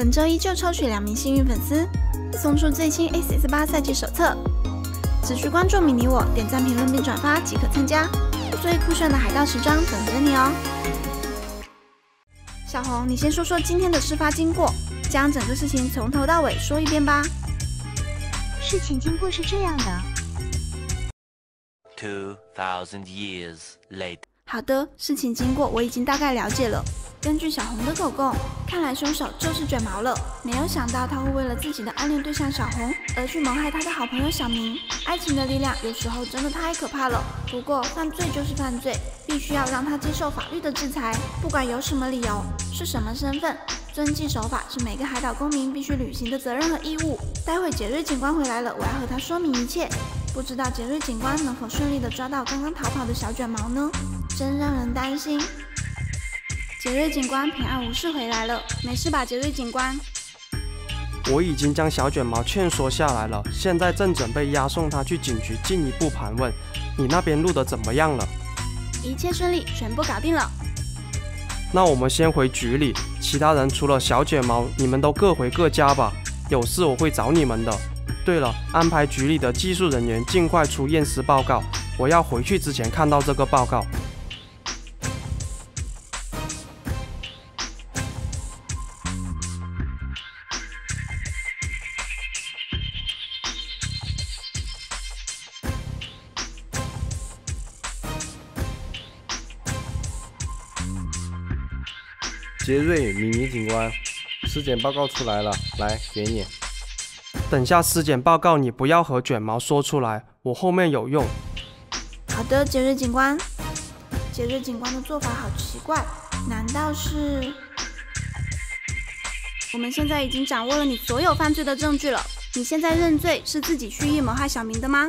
本周依旧抽取两名幸运粉丝，送出最新 ACS 八赛季手册。只需关注“迷你我”，点赞、评论并转发即可参加。最酷炫的海盗时装等着你哦！小红，你先说说今天的事发经过，将整个事情从头到尾说一遍吧。事情经过是这样的。Two thousand years later。好的，事情经过我已经大概了解了。根据小红的口供，看来凶手就是卷毛了。没有想到他会为了自己的暗恋对象小红而去谋害他的好朋友小明。爱情的力量有时候真的太可怕了。不过犯罪就是犯罪，必须要让他接受法律的制裁。不管有什么理由，是什么身份，遵纪守法是每个海岛公民必须履行的责任和义务。待会杰瑞警官回来了，我要和他说明一切。不知道杰瑞警官能否顺利的抓到刚刚逃跑的小卷毛呢？真让人担心。杰瑞警官平安无事回来了，没事吧，杰瑞警官？我已经将小卷毛劝说下来了，现在正准备押送他去警局进一步盘问。你那边录的怎么样了？一切顺利，全部搞定了。那我们先回局里，其他人除了小卷毛，你们都各回各家吧。有事我会找你们的。对了，安排局里的技术人员尽快出验尸报告，我要回去之前看到这个报告。杰瑞，米妮警官，尸检报告出来了，来给你。等下尸检报告你不要和卷毛说出来，我后面有用。好的，杰瑞警官。杰瑞警官的做法好奇怪，难道是？我们现在已经掌握了你所有犯罪的证据了，你现在认罪是自己蓄意谋害小明的吗？